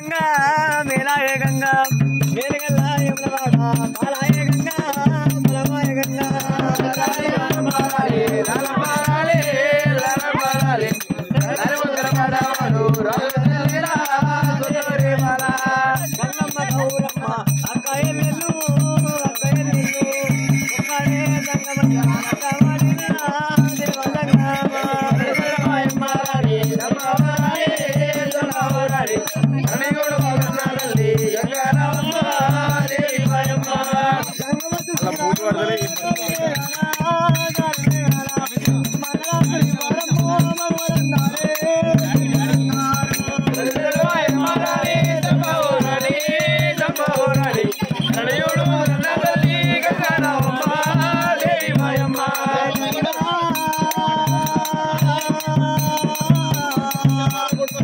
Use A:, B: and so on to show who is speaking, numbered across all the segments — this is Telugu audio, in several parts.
A: விநாயகங்கா விநாயகங்கா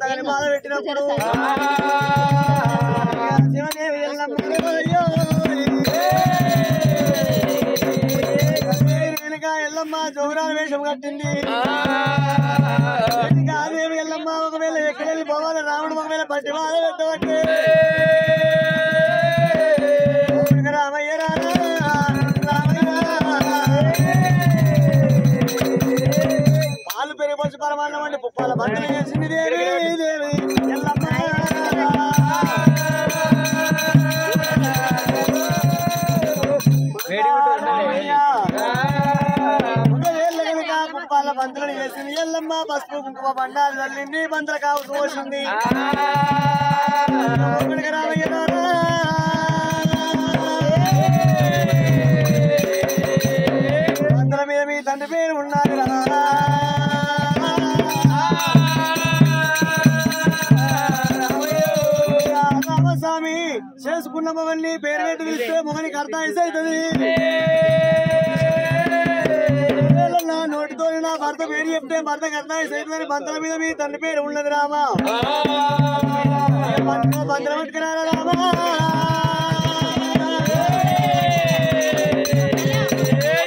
A: తగని బాధ పెట్టినప్పుడు. శివదేవి ఎల్లమ్మ అయ్యో వెనుక ఎల్లమ్మ జోగురాల వేషం కట్టింది. కాదేవి ఎల్లమ్మ ఒకవేళ ఎక్కడెళ్ళి పోవాలి రాముడు ఒకవేళ పట్టి బాధ పెట్టబట్టి బంతులను చేసింది ఎల్లమ్మ పసుపు కుంకుమ బండాలు బంతుల కావు రామయ్య చేసుకున్న మొగల్ని పేరు పెట్టి పిలిస్తే మొగనికి అర్థం అవుతుంది. నోటితో నా భర్త పేరు చెప్తే భర్తకు అర్థం అవుతుంది. బంతుల మీద మీ తండ్రి పేరు ఉన్నది రామా. బంతులు బంతులు రామా?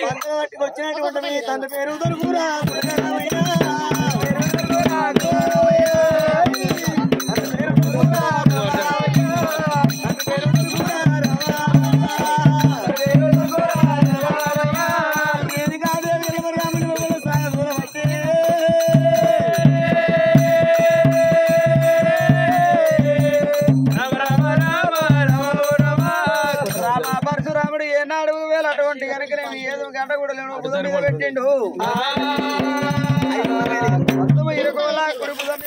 A: బంతులు పట్టుకు మీ తండ్రి పేరు దొరుకురా.
B: కనుక ఏదో గంట కూడా లేను. బుధం మీద పెట్టిండు. మొత్తం ఇరుకోలా బుధం పెట్టి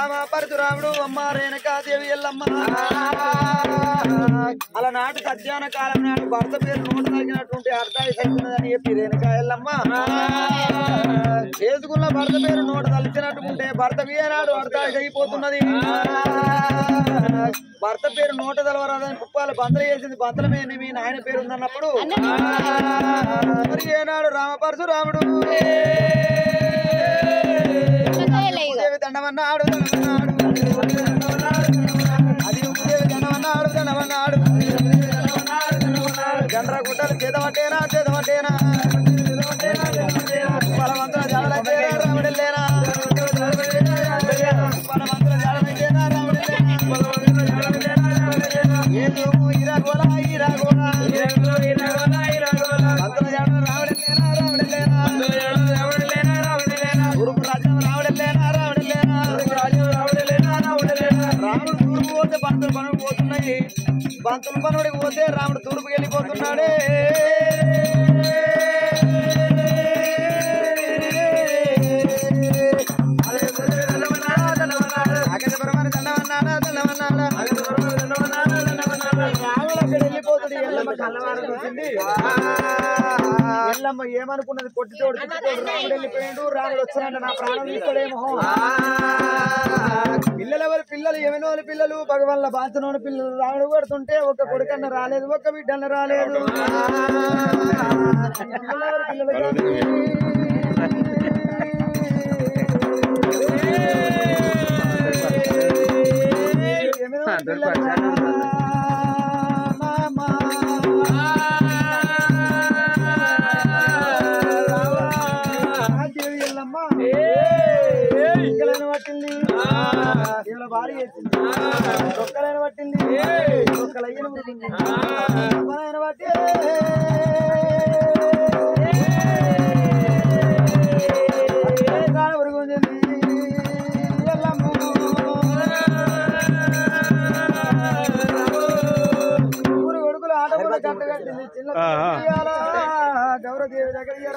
B: రామ పరశురాముడు అమ్మ రేణుకాదేవి ఎల్లమ్మ. అలా నాటి సత్యాన కాలం నాడు భర్త పేరు నోటు తగినటువంటి అర్థాయి సైతున్నదని చెప్పి రేణుకా ఎల్లమ్మ. చేసుకున్న భర్త పేరు నోట తలిచినట్టుకుంటే భర్త ఏనాడు అర్థాయి అయిపోతున్నది భర్త పేరు నోట తలవరాదని కుప్పాలు బంతలు చేసింది బంతలమే మీ నాయన పేరు ఉందన్నప్పుడు మరి ఏనాడు రామపరశురాముడు ದಂಡವನ್ನು ಆಡು ದಂಡವನ್ನು ಆಡು పోతే బంతులు పనులు పోతున్నాయి. బంతులు పనుడికి పోతే రాముడు తూర్పుకి వెళ్ళిపోతున్నాడే. ఎల్లమ్మ కళ్ళవారం చూసింది. ఎల్లమ్మ ఏమనుకున్నది కొట్టితోడు తిట్టితోడు రాముడు వెళ్ళిపోయాడు రాముడు వచ్చానంట నా ప్రాణం తీస్తాడేమో పిల్లలు ఎవరు పిల్లలు ఎవరి పిల్లలు భగవాన్ల బాంచనోని పిల్లలు రాముడు కొడుతుంటే ఒక కొడుకన్న రాలేదు ఒక బిడ్డన్న రాలేదు పిల్లలు పట్టింది. ఇలా భారీ చేసింది ఒక్కలైన పట్టింది. ఒక్కలైన పుట్టింది. ఒక్కలైన పట్టి చిన్న దగ్గర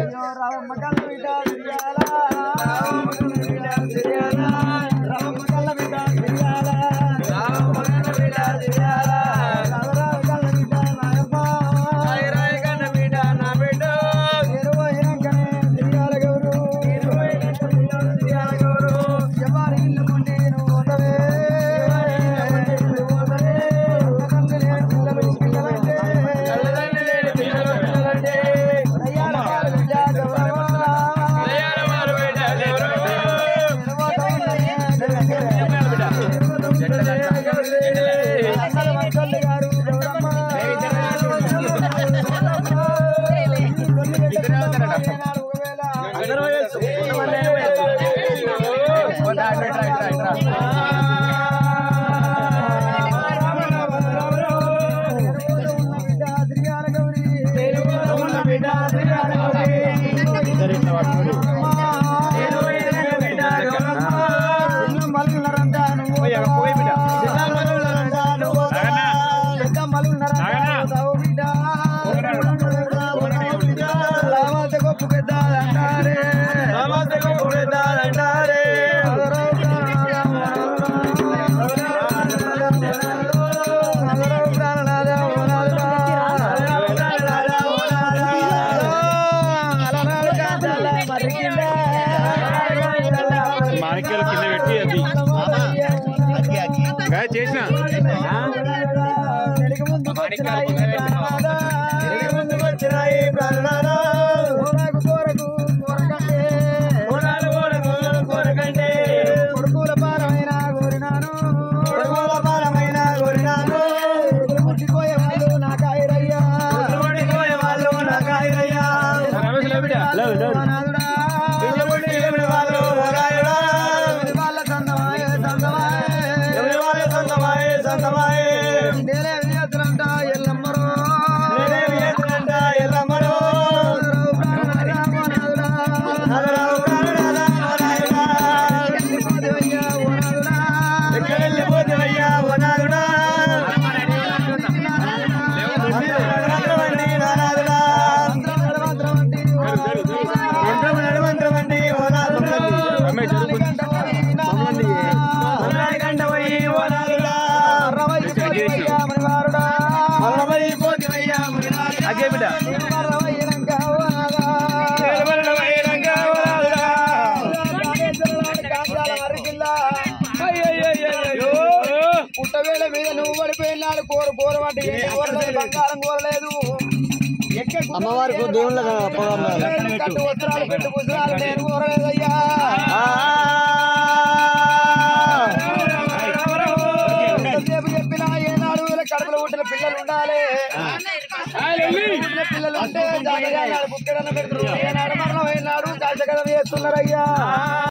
B: అయ్యో రామమ్మ కళ్ళ Ah,
C: అమ్మాయి చదువుకుంది అగే బిడ్డ
B: కోరలేదు
A: అమ్మవారికి దేవుళ్ళ
B: కట్టు వస్త్రాలు పెట్టు పుస్తకాలు నేను కోరలేదయ్యా ఎంతసేపు చెప్పినా ఏనాడు కడుపులో పుట్టిన పిల్లలు ఉండాలి. పుట్టిన పిల్లలు ఉంటే పెడుతున్నారు. ఏనాడు మరణం కాశకథం చేస్తున్నారయ్యా.